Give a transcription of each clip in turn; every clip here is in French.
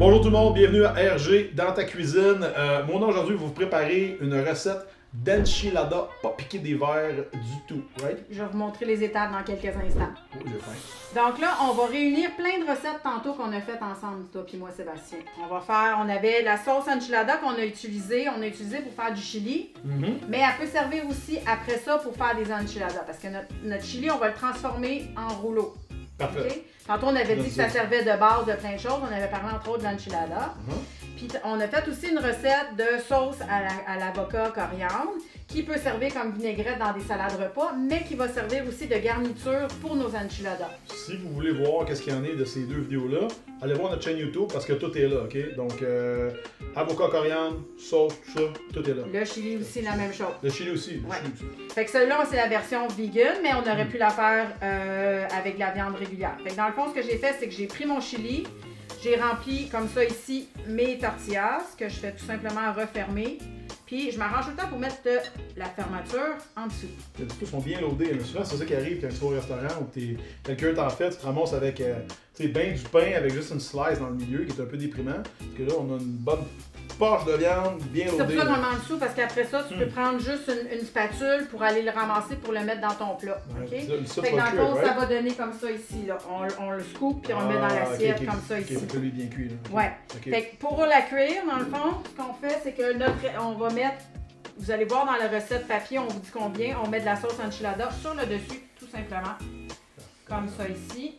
tout le monde, bienvenue à RG dans ta cuisine. Euh, mon nom aujourd'hui, vous préparer une recette d'enchilada, pas piqué des verres du tout, right? Je vais vous montrer les étapes dans quelques instants. Oh, j'ai faim. Donc là, on va réunir plein de recettes tantôt qu'on a faites ensemble, toi puis moi, Sébastien. On va faire, on avait la sauce enchilada qu'on a utilisée, on a utilisé pour faire du chili, Mhm. mais elle peut servir aussi après ça pour faire des enchiladas, parce que notre, notre chili, on va le transformer en rouleau. Parfait. Tantôt, on avait dit que ça servait de base de plein de choses. On avait parlé entre autres de l'enchilada. Mhm. Puis on a fait aussi une recette de sauce à la- à l'avocat coriandre qui peut servir comme vinaigrette dans des salades repas, mais qui va servir aussi de garniture pour nos enchiladas. Si vous voulez voir qu'est-ce qu'il y en est de ces deux vidéos-là, allez voir notre chaîne YouTube parce que tout est là, ok? Donc, euh, avocat coriandre, sauce, tout ça, tout est là. Le chili aussi, la même chose. Le chili aussi. Le Ouais. chili aussi. Fait que celle-là, c'est la version vegan, mais on aurait pu la faire euh, avec de la viande régulière. Fait que dans le fond, ce que j'ai fait, c'est que j'ai pris mon chili, j'ai rempli comme ça ici mes tortillas, que je fais tout simplement refermer. Puis je m'arrange tout le temps pour mettre la fermeture en dessous. Les discours sont bien loadés. Mais souvent, c'est ça qui arrive quand tu vas au restaurant où quelqu'un t'en fait, tu te ramasses avec euh, sais, ben du pain avec juste une slice dans le milieu qui est un peu déprimant. Parce que là, on a une bonne poche de viande bien C'est pour ça qu'on dessous, parce qu'après ça, tu peux Hmm. prendre juste une, une spatule pour aller le ramasser pour le mettre dans ton plat. OK? ça, Fait que dans le fond, ça va donner comme ça ici. Là. On, on le scoop puis on le met dans Ah, l'assiette comme ça ici. lui bien cuit. Là. Ouais. Fait que pour la cuire, dans le fond, ce qu'on fait, c'est que notre, on va mettre, vous allez voir dans la recette papier, on vous dit combien, on met de la sauce enchilada sur le dessus, tout simplement. Comme ça ici.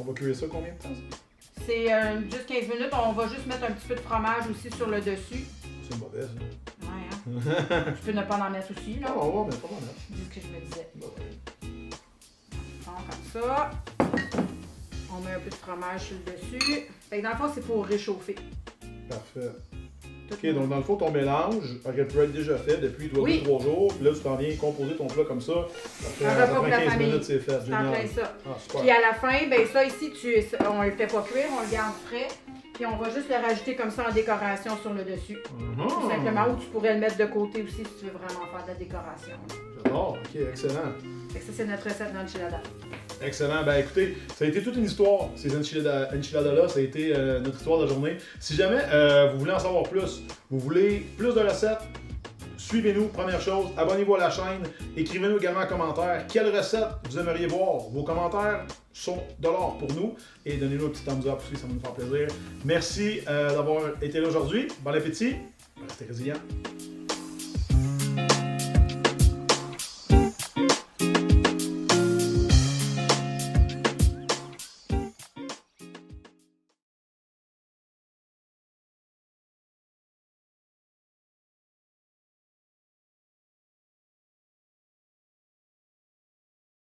On va cuire ça combien de temps? C'est euh, juste 15 minutes, on va juste mettre un petit peu de fromage aussi sur le dessus. C'est mauvais, ça. Ouais, hein. Tu peux ne pas en mettre aussi, là. On va voir, mais pas mal. C'est ce que je me disais. Bah ouais. Comme ça. On met un peu de fromage sur le dessus. Fait que dans le fond, c'est pour réchauffer. Parfait. Ok, donc dans le fond, ton mélange aurait pu être déjà fait depuis 2 Oui. 3 jours. Puis là, tu t'en viens composer ton plat comme ça. Ça fait, Un repas pour la 15 famille. minutes, c'est fait. En plein ça. Ah. Puis à la fin, ben ça ici, tu, on le fait pas cuire, on le garde frais. Puis on va juste le rajouter comme ça en décoration sur le dessus. Mhm. Tout simplement, ou tu pourrais le mettre de côté aussi si tu veux vraiment faire de la décoration. J'adore. Ok, excellent. Fait que ça, c'est notre recette d'enchilada. Excellent. Ben écoutez, ça a été toute une histoire, ces enchilada- enchiladas-là. Ça a été euh, notre histoire de la journée. Si jamais euh, vous voulez en savoir plus, vous voulez plus de recettes, suivez-nous. Première chose, abonnez-vous à la chaîne. Écrivez-nous également en commentaire quelle recette vous aimeriez voir. Vos commentaires sont de l'or pour nous. Et donnez-nous un petit thumbs up aussi, ça va nous faire plaisir. Merci euh, d'avoir été là aujourd'hui. Bon appétit. Restez résilients.